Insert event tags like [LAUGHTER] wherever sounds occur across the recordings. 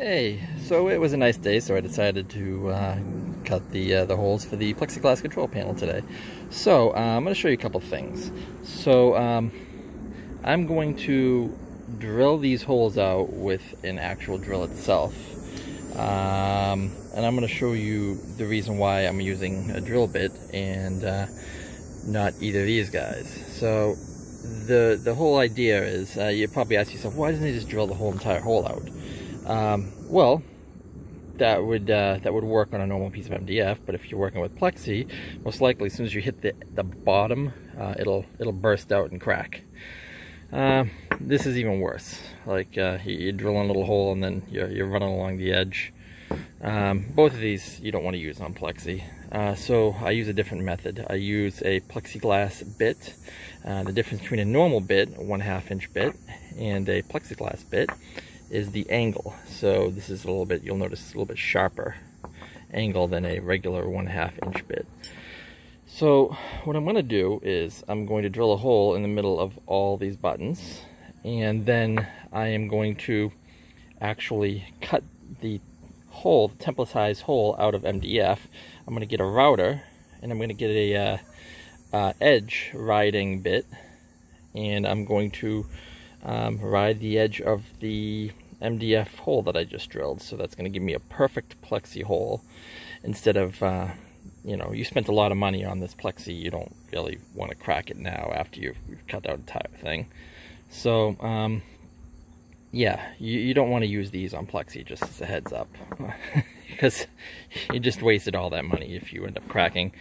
Hey, so it was a nice day, so I decided to uh, cut the uh, the holes for the plexiglass control panel today. So uh, I'm going to show you a couple things. So um, I'm going to drill these holes out with an actual drill itself. Um, and I'm going to show you the reason why I'm using a drill bit and uh, not either of these guys. So the the whole idea is, uh, you probably ask yourself, why doesn't he just drill the whole entire hole out? Um, well, that would uh, that would work on a normal piece of MDF, but if you're working with plexi, most likely as soon as you hit the the bottom, uh, it'll it'll burst out and crack. Uh, this is even worse. Like uh, you, drilling a little hole and then you're, you're running along the edge. Um, both of these you don't want to use on plexi. Uh, so I use a different method. I use a plexiglass bit. Uh, the difference between a normal bit, a one half inch bit, and a plexiglass bit is the angle. So this is a little bit, you'll notice a little bit sharper angle than a regular one half inch bit. So what I'm going to do is I'm going to drill a hole in the middle of all these buttons and then I am going to actually cut the hole, the templatized hole out of MDF. I'm going to get a router and I'm going to get a uh, uh, edge riding bit and I'm going to um, ride the edge of the MDF hole that I just drilled. So that's going to give me a perfect plexi hole instead of, uh, you know, you spent a lot of money on this plexi. You don't really want to crack it now after you've, you've cut out the entire thing. So, um, yeah, you, you don't want to use these on plexi, just as a heads up. [LAUGHS] because you just wasted all that money if you end up cracking.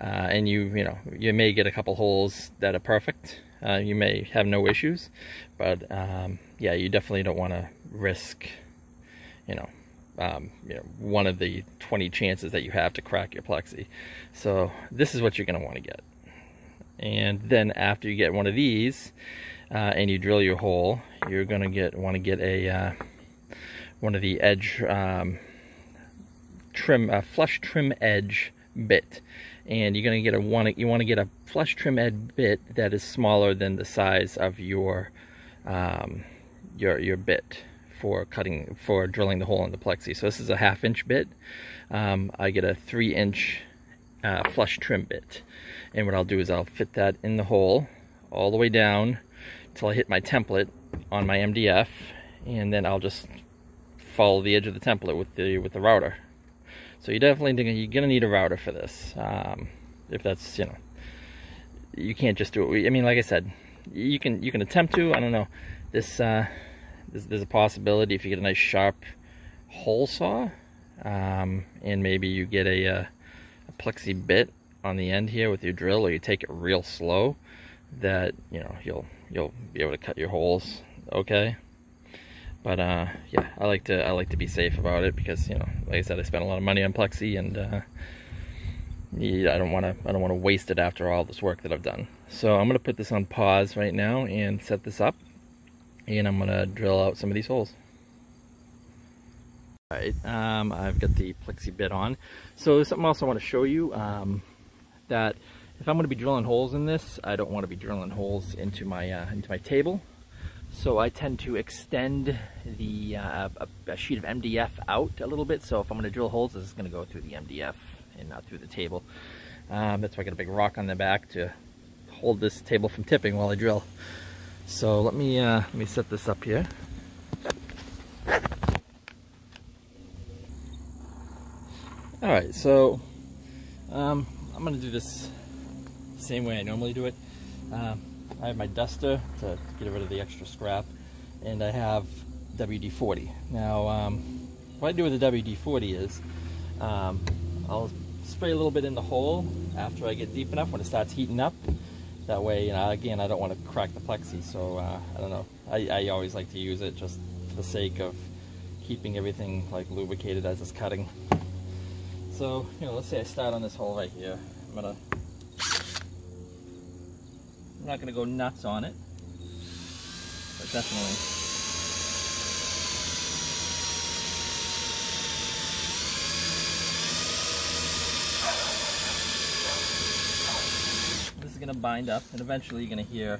Uh, and you, you know, you may get a couple holes that are perfect, uh, you may have no issues, but um, yeah, you definitely don't want to risk, you know, um, you know, one of the 20 chances that you have to crack your plexi. So this is what you're going to want to get. And then after you get one of these uh, and you drill your hole, you're going to get want to get a uh, one of the edge um, trim, a flush trim edge bit and you're going to get a one you want to get a flush trim edge bit that is smaller than the size of your um, your your bit for cutting for drilling the hole in the plexi. So this is a half inch bit. Um, I get a three inch uh, flush trim bit. And what I'll do is I'll fit that in the hole all the way down until I hit my template on my MDF and then I'll just follow the edge of the template with the with the router so you're definitely you're gonna need a router for this. Um, if that's you know, you can't just do it. I mean, like I said, you can you can attempt to. I don't know. This uh, there's, there's a possibility if you get a nice sharp hole saw, um, and maybe you get a, a, uh, a plexi bit on the end here with your drill, or you take it real slow, that you know you'll you'll be able to cut your holes okay. But uh, yeah, I like to I like to be safe about it because you know, like I said, I spent a lot of money on plexi, and uh, I don't want to I don't want to waste it after all this work that I've done. So I'm gonna put this on pause right now and set this up, and I'm gonna drill out some of these holes. All right, um, I've got the plexi bit on. So something else I want to show you um, that if I'm going to be drilling holes in this, I don't want to be drilling holes into my uh, into my table. So I tend to extend the uh, a, sheet of MDF out a little bit. So if I'm going to drill holes, this is going to go through the MDF and not through the table. Um, that's why I got a big rock on the back to hold this table from tipping while I drill. So let me uh, let me set this up here. All right, so um, I'm going to do this same way I normally do it. Um, I have my duster to, get rid of the extra scrap, and I have WD-40. Now, um, what I do with the WD-40 is um, I'll spray a little bit in the hole after I get deep enough when it starts heating up. That way, you know, again, I don't want to crack the plexi, so uh, I don't know. I, I always like to use it just for the sake of keeping everything like lubricated as it's cutting. So, you know, let's say I start on this hole right here. I'm gonna I'm not going to go nuts on it, but definitely. This is going to bind up, and eventually you're going to hear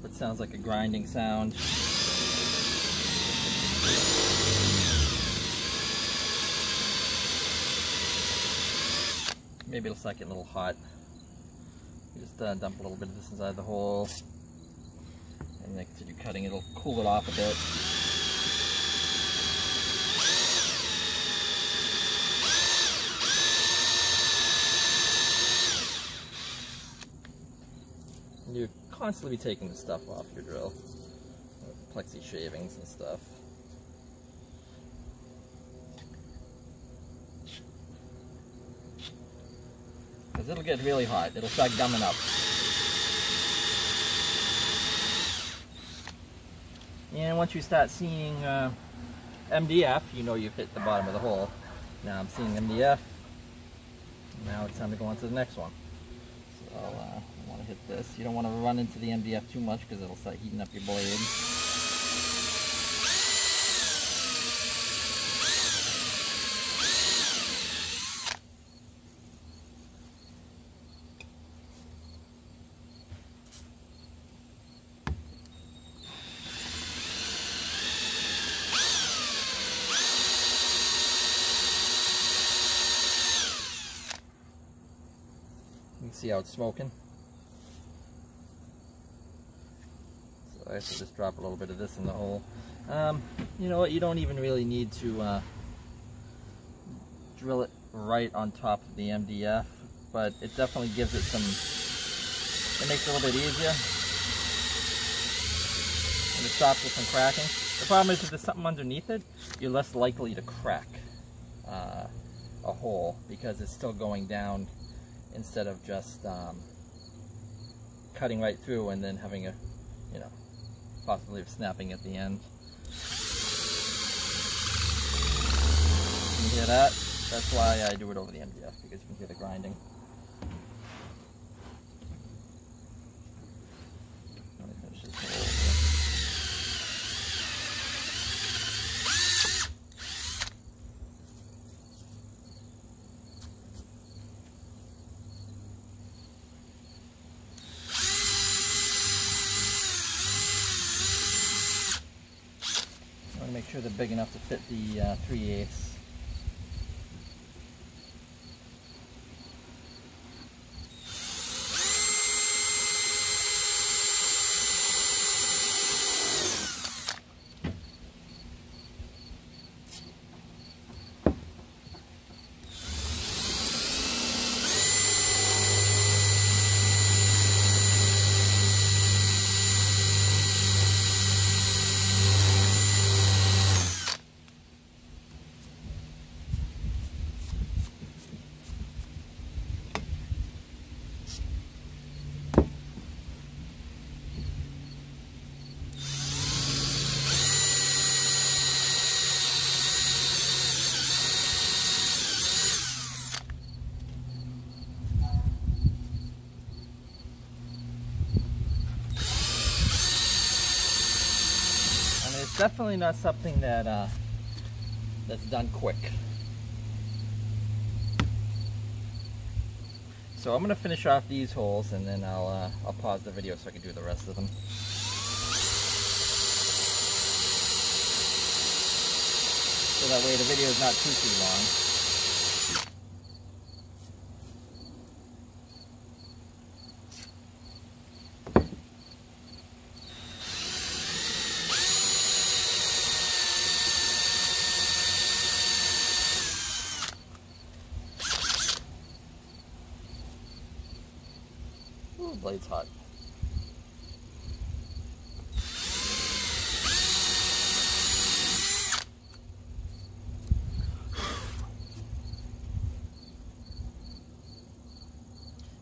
what sounds like a grinding sound. Maybe it'll start getting a little hot. Just uh, dump a little bit of this inside the hole. And then continue cutting, it'll cool it off a bit. you constantly be taking the stuff off your drill. Plexi shavings and stuff. Because it'll get really hot. It'll start gumming up. And once you start seeing uh, MDF, you know you've hit the bottom of the hole. Now I'm seeing MDF. Now it's time to go on to the next one. So uh, want to hit this. You don't want to run into the MDF too much because it'll start heating up your blade. See how it's smoking. So I have to just drop a little bit of this in the hole. Um, you know what, you don't even really need to uh, drill it right on top of the MDF, but it definitely gives it some, it makes it a little bit easier. And it stops it from cracking. The problem is if there's something underneath it, you're less likely to crack uh, a hole because it's still going down instead of just um, cutting right through and then having a, you know, possibly snapping at the end. You hear that? That's why I do it over the MDF, because you can hear the grinding. They're big enough to fit the uh, 3 eighths. Definitely not something that uh, that's done quick. So I'm gonna finish off these holes and then I'll uh, I'll pause the video so I can do the rest of them. So that way the video is not too too long. blade's hot.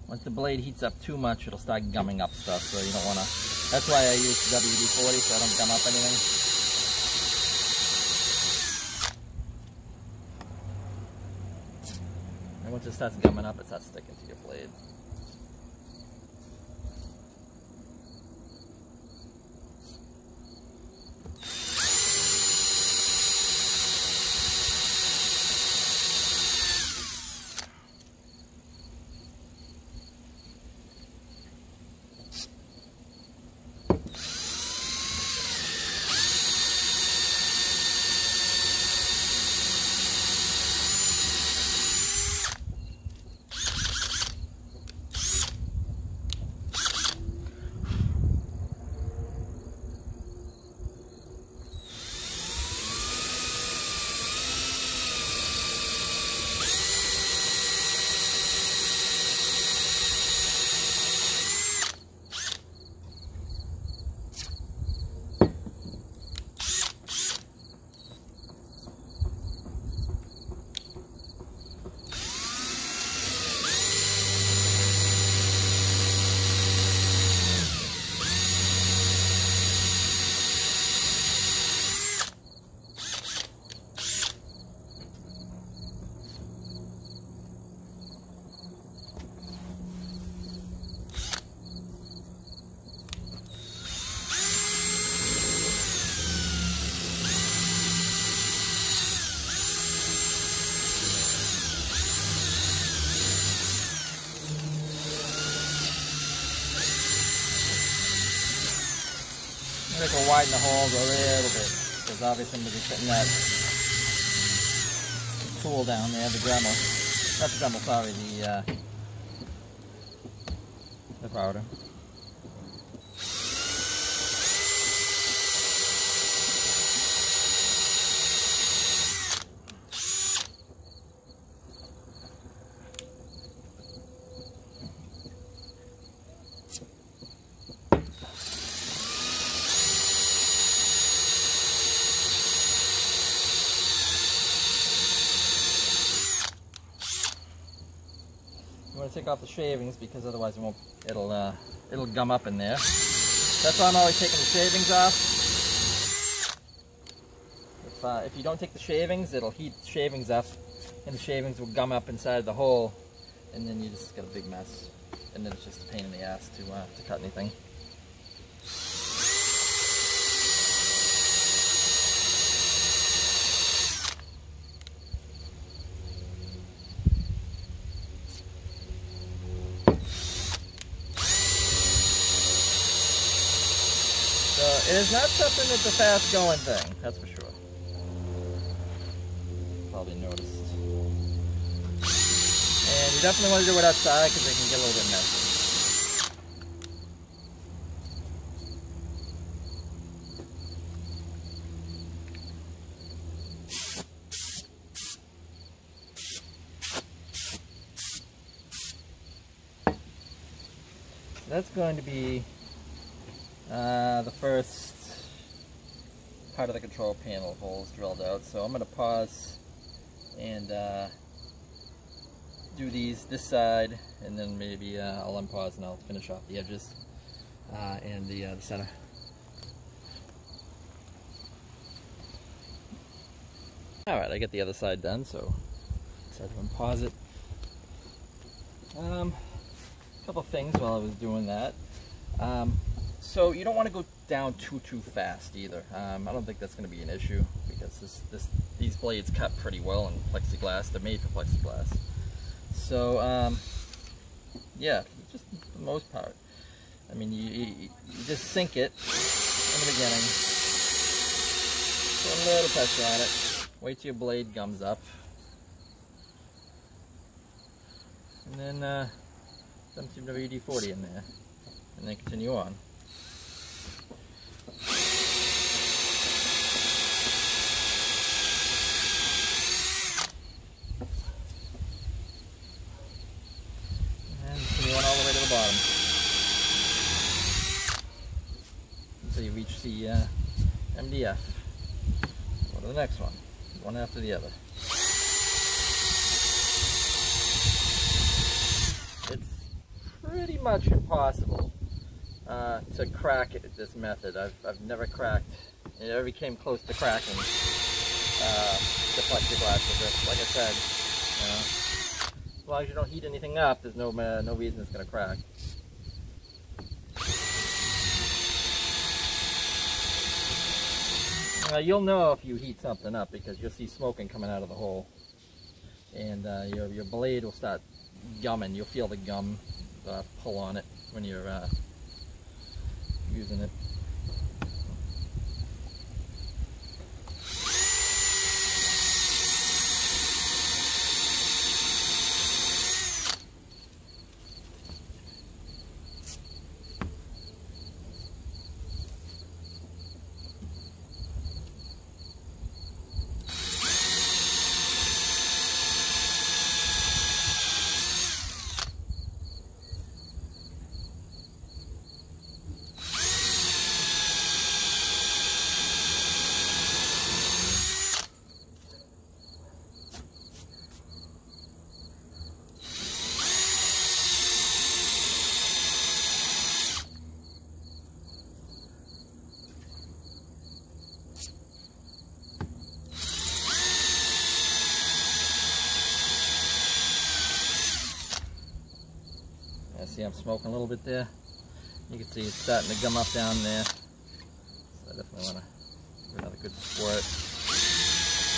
Once the blade heats up too much, it'll start gumming up stuff, so you don't want to... That's why I use WD-40, so I don't gum up anything. And once it starts gumming up, it starts sticking to your blade. Think we'll widen the holes a little bit because obviously I'm going to be putting that tool down there, the Dremel. Not the Dremel, sorry, the, uh, the powder. I'm going to take off the shavings because otherwise it won't, it'll, uh, it'll gum up in there. That's why I'm always taking the shavings off. If, uh, if you don't take the shavings, it'll heat the shavings up and the shavings will gum up inside the hole and then you just get a big mess. And then it's just a pain in the ass to, uh, to cut anything. So it is not something that's a fast going thing, that's for sure. Probably noticed. And you definitely want to do it outside because it can get a little bit messy. That's going to be uh, the first part of the control panel holes drilled out. So I'm going to pause and uh, do these this side and then maybe uh, I'll unpause and I'll finish off the edges uh, and the, uh, the center. Alright, I get the other side done, so decided to unpause it. Um, a couple things while I was doing that. Um, so you don't want to go down too too fast either. Um, I don't think that's going to be an issue because this, this these blades cut pretty well in plexiglass. They're made for plexiglass. So um, yeah, just the most part. I mean, you, you, you just sink it in the beginning. Put a little pressure on it. Wait till your blade gums up. And then uh, dump some WD-40 in there. And then continue on. And continue on all the way to the bottom. Until you reach the uh, MDF. Go to the next one. One after the other. It's pretty much impossible uh, to crack this method. I've, I've never cracked, it ever came close to cracking uh, the plexiglass with this. Like I said, you know, as long as you don't heat anything up, there's no, uh, no reason it's going to crack. Uh, you'll know if you heat something up because you'll see smoking coming out of the hole. And uh, your, your blade will start gumming. You'll feel the gum uh, pull on it when you're uh, using it. See I'm smoking a little bit there. You can see it's starting to gum up down there. So I definitely want to give another good squirt.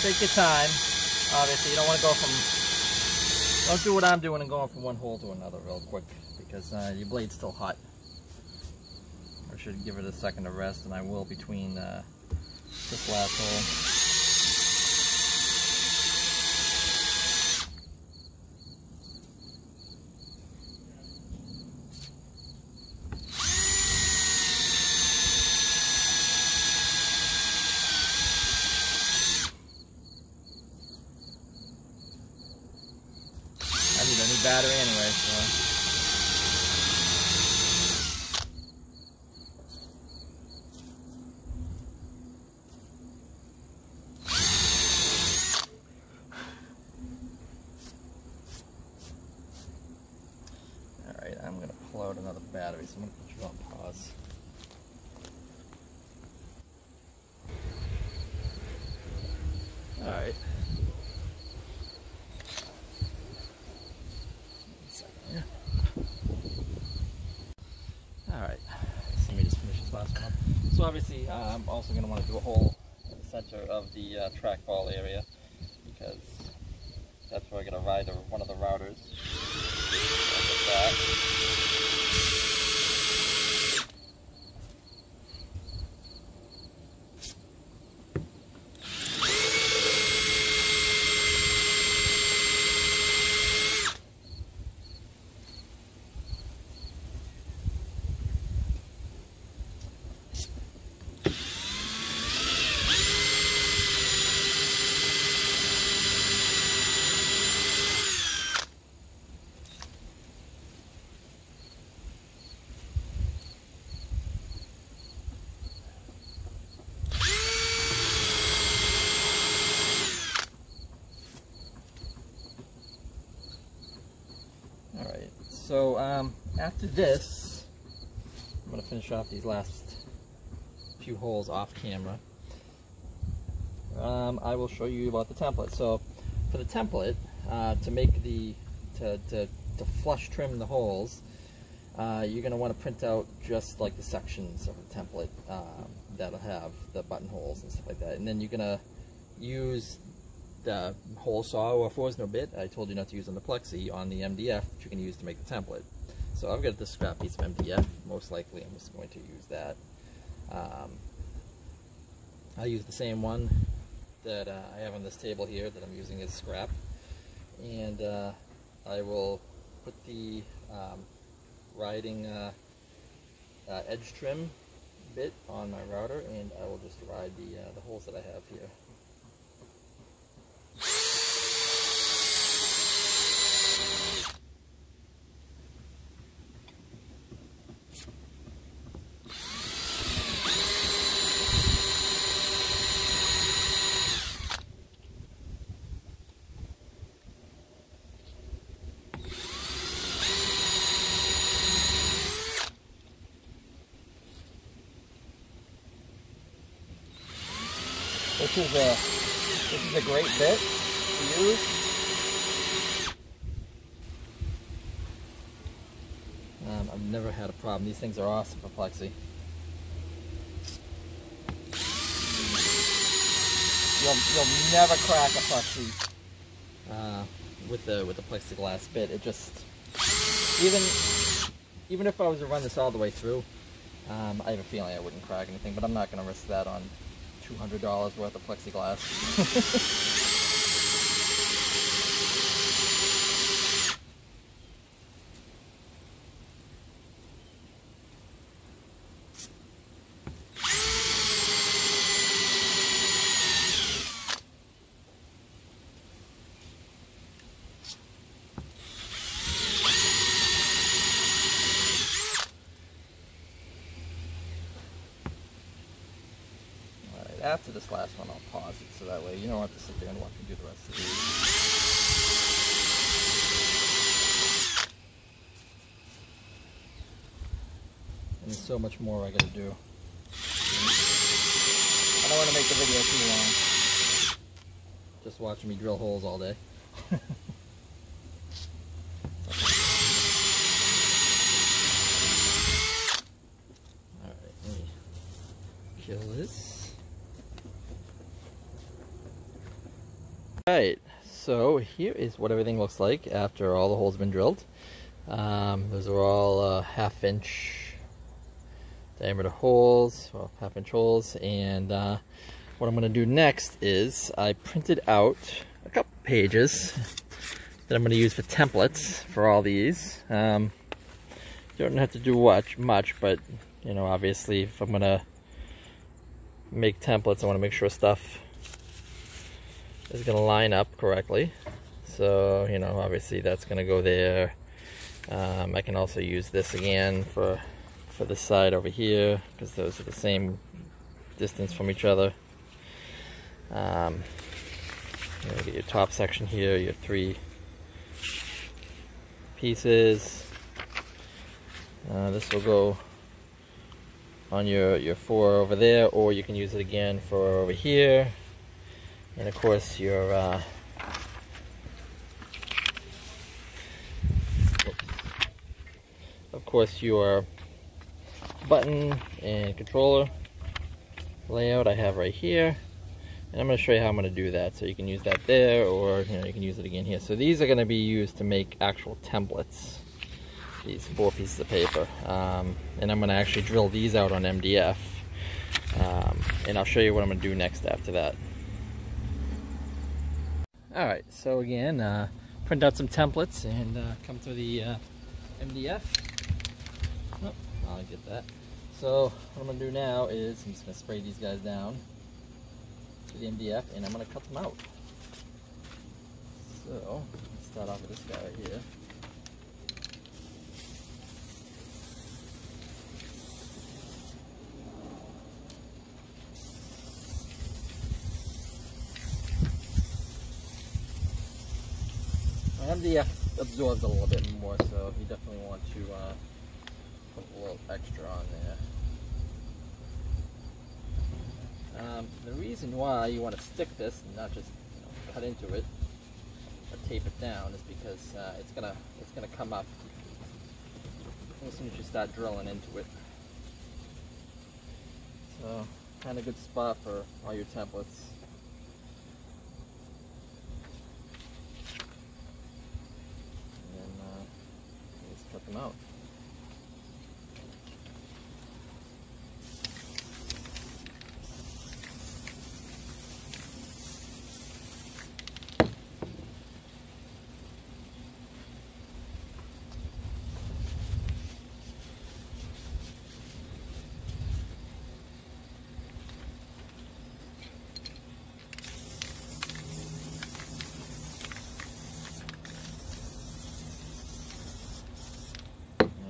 Take your time. Obviously, you don't want to go from, don't do what I'm doing and going from one hole to another real quick because uh, your blade's still hot. I should give it a second to rest, and I will between uh, this last hole. Battery anyway, so. Alright, I'm going to pull out another battery, so I'm going to put you on pause. Alright. So obviously uh, I'm also going to want to do a hole in the center of the uh, trackball area because that's where I'm going to ride one of the routers. So um, after this, I'm to finish off these last few holes off camera. Um, I will show you about the template. So for the template, uh, to make the, to, to, to, flush trim the holes, uh, you're going to want to print out just like the sections of the template um, that'll have the buttonholes and stuff like that. And then you're going to use the hole saw or Forstner bit I told you not to use on the Plexi on the MDF that you can use to make the template. So I've got this scrap piece of MDF, most likely I'm just going to use that. Um, I use the same one that uh, I have on this table here that I'm using as scrap. And uh, I will put the um, riding uh, uh edge trim bit on my router and I will just ride the, uh, the holes that I have here. This is a this is a great bit to use. Um, I've never had a problem. These things are awesome for plexi. You'll, you'll never crack a plexi uh, with the with the plexiglass bit. It just even even if I was to run this all the way through, um, I have a feeling I wouldn't crack anything. But I'm not going to risk that on $200 worth of plexiglass. [LAUGHS] after this last one, I'll pause it so that way you don't have to sit there and watch me do the rest of these. And there's so much more I gotta do. I don't want to make the video too long. Just watching me drill holes all day. [LAUGHS] Alright, let me kill this. Alright, so here is what everything looks like after all the holes have been drilled. Um, those are all uh, half inch diameter holes, well, half inch holes, and uh, what I'm going to do next is I printed out a couple pages that I'm going to use for templates for all these. Um, don't have to do much, much, but you know, obviously, if I'm going to make templates, I want to make sure stuff is going to line up correctly. So, you know, obviously that's going to go there. Um, I can also use this again for for the side over here because those are the same distance from each other. Um, you get your top section here, your three pieces. Uh, this will go on your, your four over there, or you can use it again for over here. And of course your uh, of course your button and controller layout I have right here. And I'm going to show you how I'm going to do that. So you can use that there or you know you can use it again here. So these are going to be used to make actual templates. These four pieces of paper. Um, and I'm going to actually drill these out on MDF. Um, and I'll show you what I'm going to do next after that. Alright, so again, uh, print out some templates and uh, come to the uh, MDF. Oh, I'll get that. So what I'm to do now is I'm just to spray these guys down to the MDF and I'm to cut them out. So start off with this guy right here. MDF absorbs a little bit more, so you definitely want to uh, put a little extra on there. Um, the reason why you want to stick this and not just you know, cut into it or tape it down is because uh, it's gonna it's gonna come up as soon as you start drilling into it. So, kind of good spot for all your templates. And uh, them out.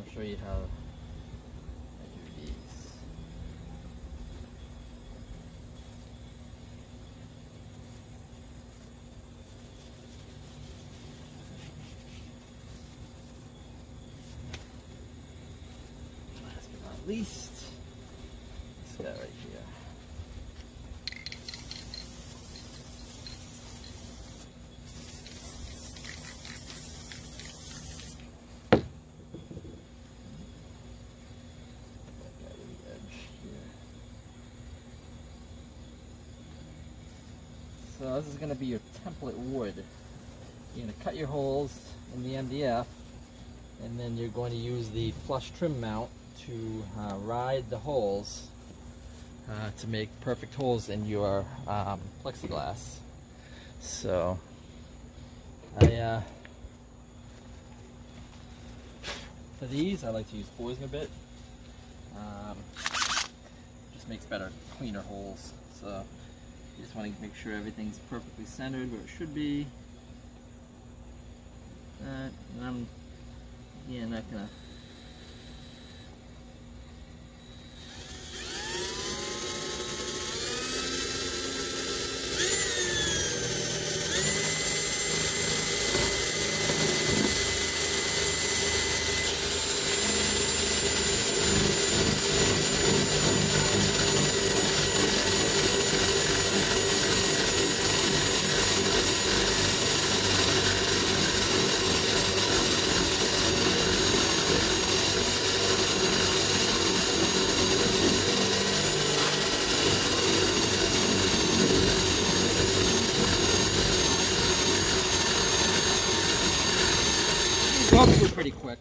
I'll show you how I do these. Not least, this guy right here. So this is going to be your template wood. You're going to cut your holes in the MDF and then you're going to use the flush trim mount to uh, ride the holes uh, to make perfect holes in your um, plexiglass. So I uh, for these I like to use Forstner bit. Um, just makes better, cleaner holes. So you just want to make sure everything's perfectly centered where it should be. Uh, and I'm yeah, not gonna. Through pretty quick.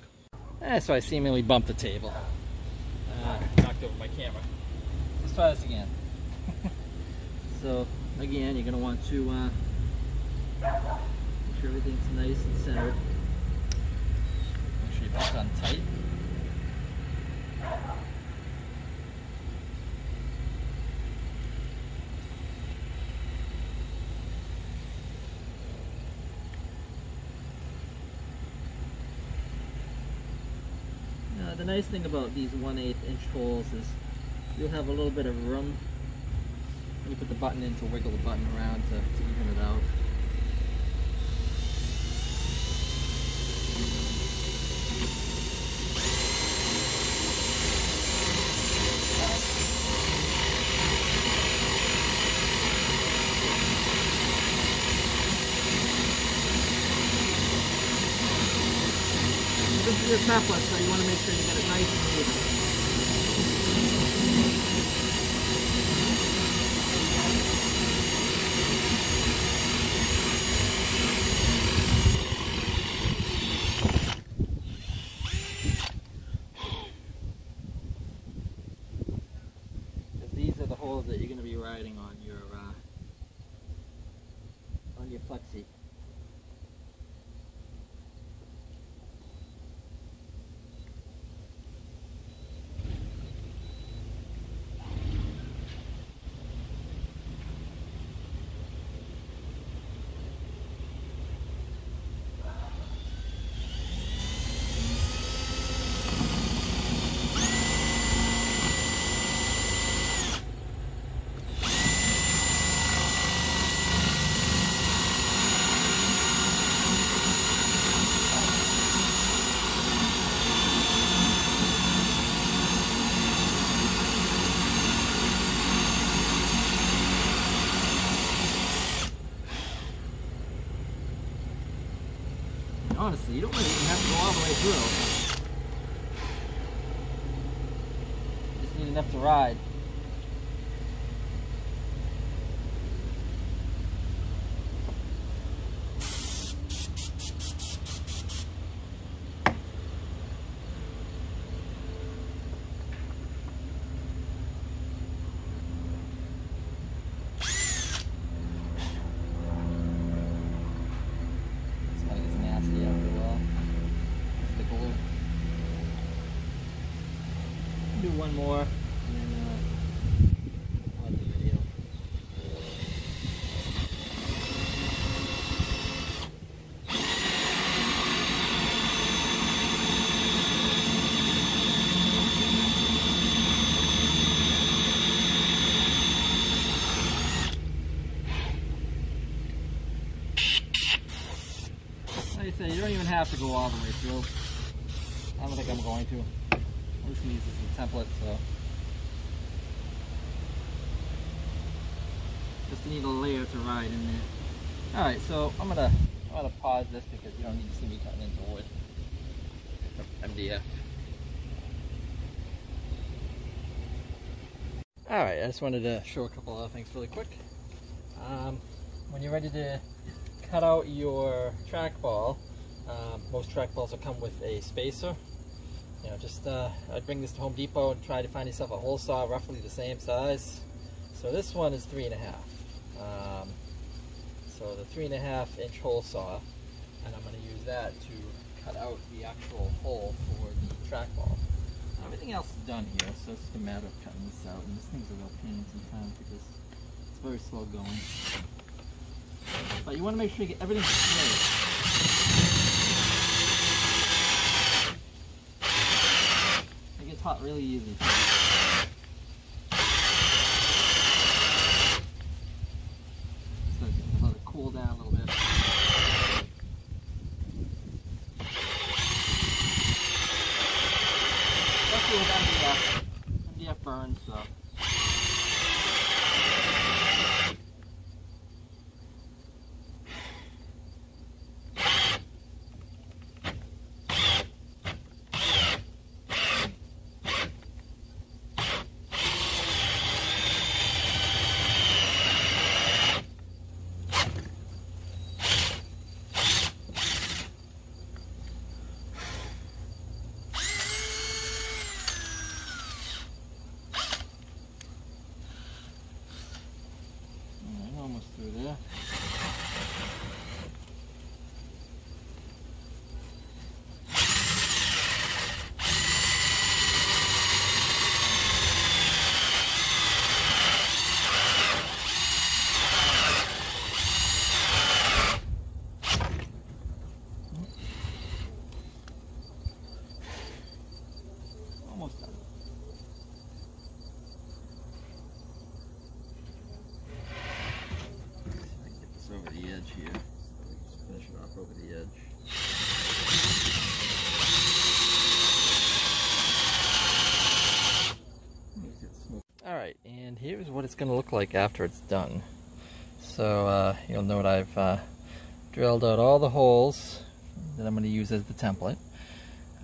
Eh, so I seemingly bumped the table. Uh, knocked over my camera. Let's try this again. [LAUGHS] so again, you're gonna want to uh, make sure everything's nice and centered. Make sure you belt on tight. The nice thing about these 1 8 inch holes is you'll have a little bit of room when you put the button in to wiggle the button around to, to even it out. This is your template, so you want to make sure you get it nice and even. Because that you're going to be riding on your uh, on your plexi. Honestly, you don't really even have to go all the way through. Just need enough to ride. It's kind of gets nasty after a while. It's the glue. Do one more, and then uh. Like I said, you don't even have to go all the way through. I don't think I'm going to. I'm just gonna use this as a template, need a layer to ride in there. Alright, so I'm gonna I'm gonna pause this because you don't need to see me cutting into wood. MDF. Alright, I just wanted to show a couple other things really quick. Um, when you're ready to cut out your trackball, um, most trackballs will come with a spacer. You know, just uh, I'd bring this to Home Depot and try to find yourself a hole saw roughly the same size. So this one is three and a half. Um, so the three and a half inch hole saw, and I'm going to use that to cut out the actual hole for the trackball. Everything else is done here, so it's just a matter of cutting this out. And this thing's a real pain sometimes because it's very slow going. But you want to make sure you get everything straight. It gets hot really easy. It's going to look like after it's done. So uh, you'll note I've uh, drilled out all the holes that I'm going to use as the template.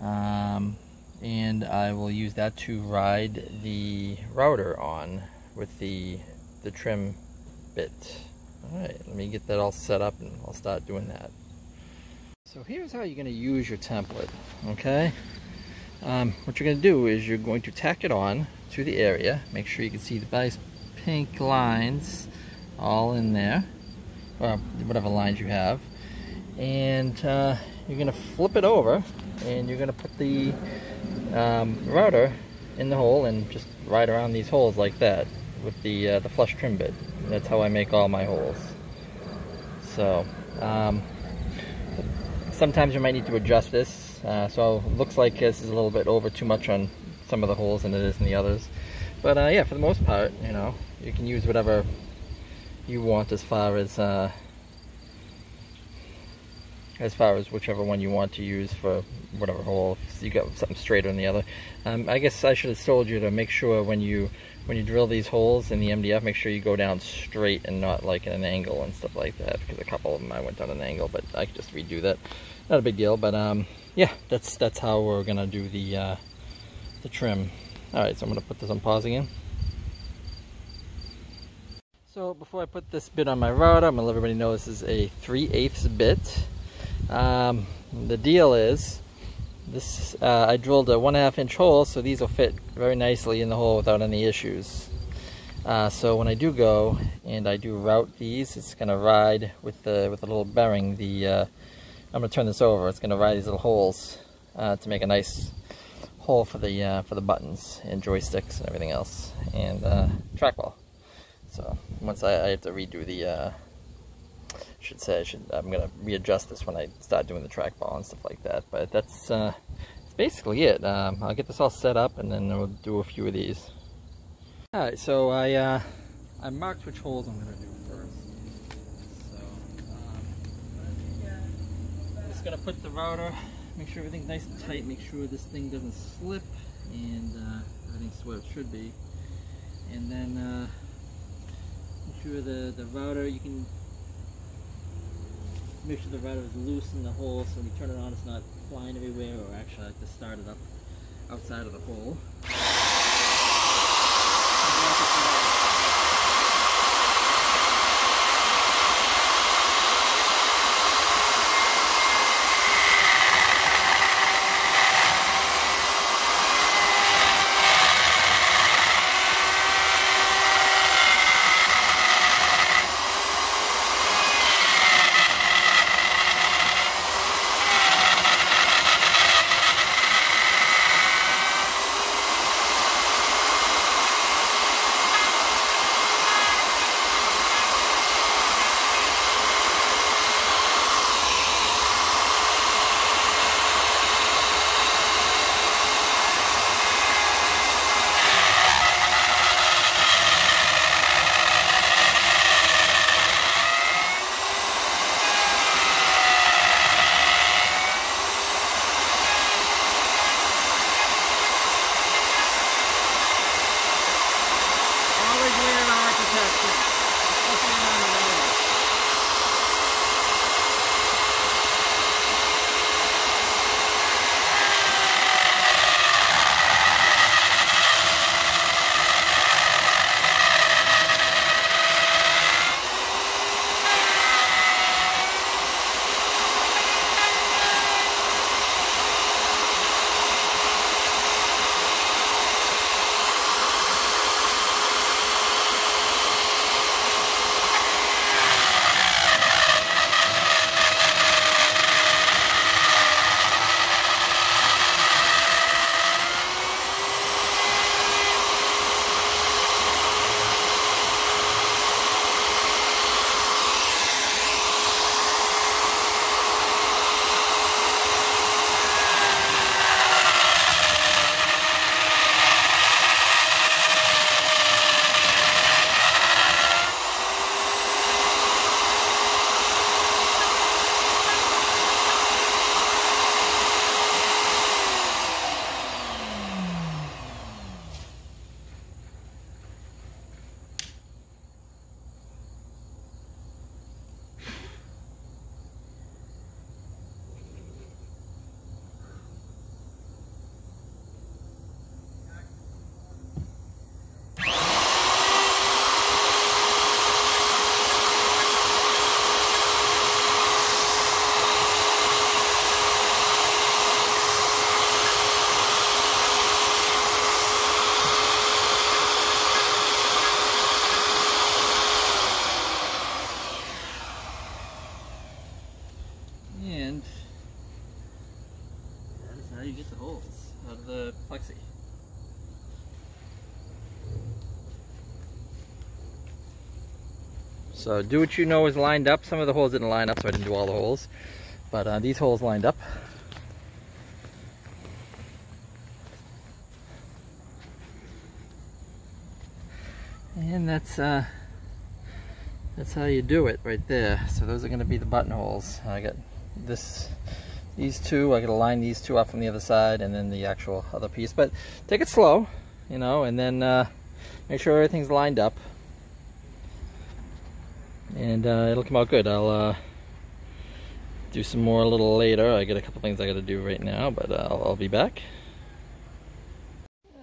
Um, and I will use that to ride the router on with the, the trim bit. Alright, let me get that all set up and I'll start doing that. So here's how you're going to use your template, okay? Um, what you're going to do is you're going to tack it on to the area. Make sure you can see the nice pink lines all in there, or whatever lines you have. And uh, you're to flip it over and you're to put the um, router in the hole and just ride around these holes like that with the, uh, the flush trim bit. That's how I make all my holes. So, um, sometimes you might need to adjust this. Uh, so it looks like this is a little bit over too much on some of the holes than it is in the others. But uh, yeah, for the most part, you know, you can use whatever you want as far as uh, as far as whichever one you want to use for whatever hole. If you got something straighter than the other. Um, I guess I should have told you to make sure when you when you drill these holes in the MDF, make sure you go down straight and not like at an angle and stuff like that. Because a couple of them I went down an angle, but I could just redo that. Not a big deal, but um, yeah, that's that's how we're gonna do the uh, the trim. All right, so I'm gonna put this on pause again. So before I put this bit on my router, I'm gonna let everybody know this is a 3 eighths bit. Um, the deal is, this uh, I drilled a one and a half inch hole, so these will fit very nicely in the hole without any issues. Uh, so when I do go and I do route these, it's going to ride with the with a little bearing. The uh, I'm to turn this over. It's going to ride these little holes uh, to make a nice hole for the uh, for the buttons and joysticks and everything else, and uh, trackball. So once I, I, have to redo the should say I should I'm gonna readjust this when I start doing the trackball and stuff like that but that's uh, that's basically it. Um, I'll get this all set up and then we'll do a few of these. Alright so I uh, I marked which holes I'm gonna do first. So um, I'm just gonna put the router make sure everything's nice and tight make sure this thing doesn't slip and uh, everything's where it should be and then uh, make sure the the router you can make sure the router is loose in the hole so when you turn it on it's not flying everywhere or actually I like to start it up outside of the hole. So do what you know is lined up. Some of the holes didn't line up, so I didn't do all the holes. But uh, these holes lined up. And that's uh, that's how you do it right there. So those are going to be the buttonholes. I got this, these two. I got to line these two up from the other side, and then the actual other piece. But take it slow, you know, and then uh, make sure everything's lined up, and uh, it'll come out good. I'll uh, do some more a little later. I got a couple things I got to do right now, but uh, I'll, I'll be back.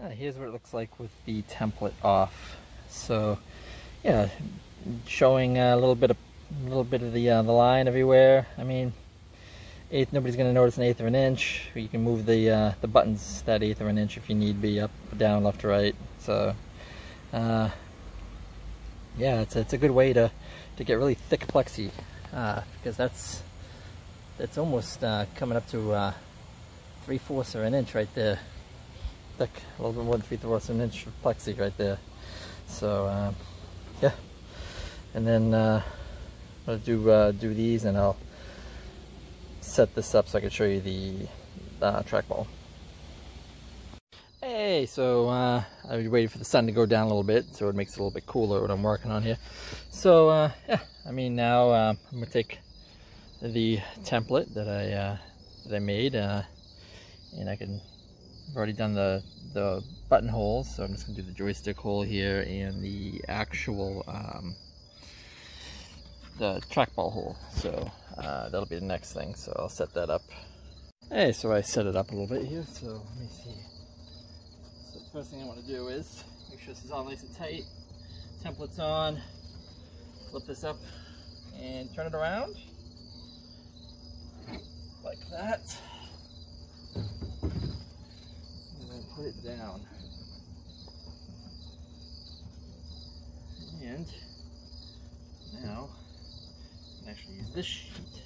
Uh, here's what it looks like with the template off. So, yeah, showing a little bit of a little bit of the uh, the line everywhere. I mean, eighth. Nobody's going to notice an eighth of an inch. You can move the uh, the buttons that eighth of an inch if you need be up, down, left, right. So, yeah, it's it's a good way to to get really thick plexi uh, because that's that's almost uh, coming up to uh, three fourths of an inch right there. Thick, a little bit more than three fourths of an inch of plexi right there. So um, yeah, and then uh, I'll do uh, do these, and I'll set this up so I can show you the trackball. Hey, so uh, I was waiting for the sun to go down a little bit, so it makes it a little bit cooler what I'm working on here. So uh, yeah, I mean now uh, I'm gonna take the template that I uh, that I made, uh, and I can. I've already done the the buttonholes, so I'm just gonna do the joystick hole here and the actual um, the trackball hole. So uh, that'll be the next thing. So I'll set that up. Hey, so I set it up a little bit here. So let me see. First thing I want to do is make sure this is all nice and tight. Template's on. Flip this up and turn it around like that. And then put it down. And now I can actually use this sheet.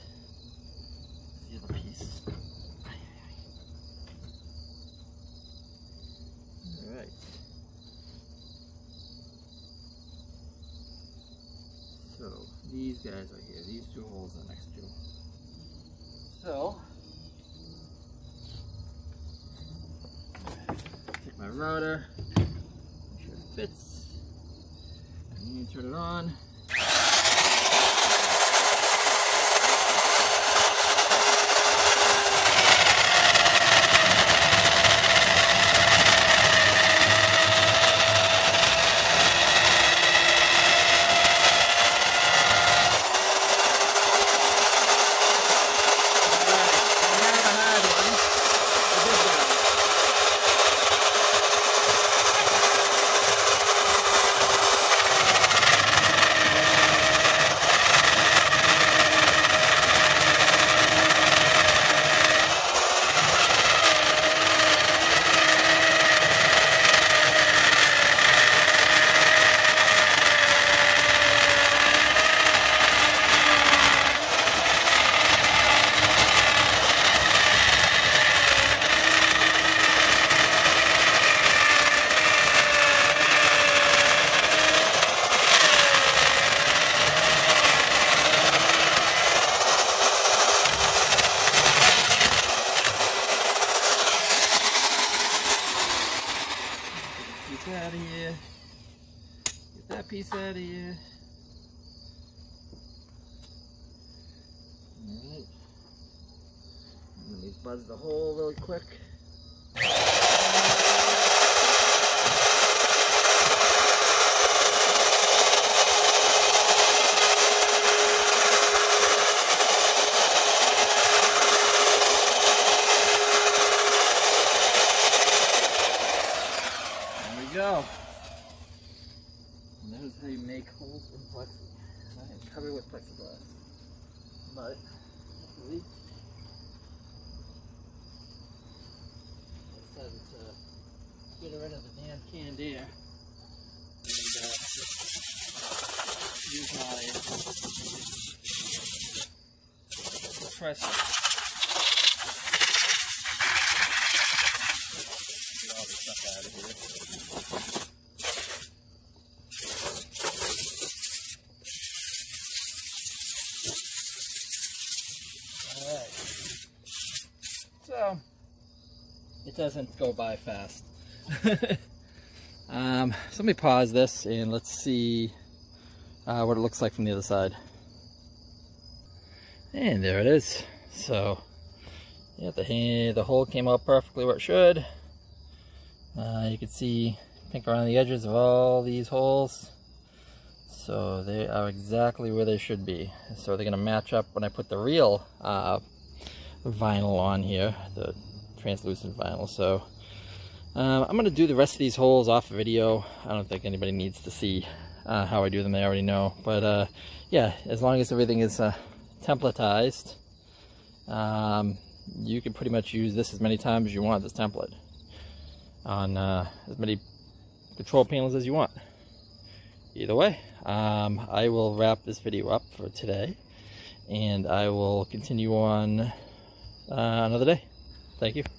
The other piece. Alright. So these guys are here. These two holes are next to. So take my router, make sure it fits, and then turn it on. Pressure. Get all this stuff out of here. Alright. So, it doesn't go by fast. [LAUGHS] um, so let me pause this and let's see uh, what it looks like from the other side. And there it is. So, yeah, the, the hole came out perfectly where it should. Uh, you can see pink around the edges of all these holes. So they are exactly where they should be. So they're gonna match up when I put the real uh, vinyl on here, the translucent vinyl. So um, I'm gonna do the rest of these holes off video. I don't think anybody needs to see uh, how I do them, they already know. But uh, yeah, as long as everything is uh, templatized, um, you can pretty much use this as many times as you want, this template, on uh, as many control panels as you want. Either way, um, I will wrap this video up for today, and I will continue on uh, another day. Thank you.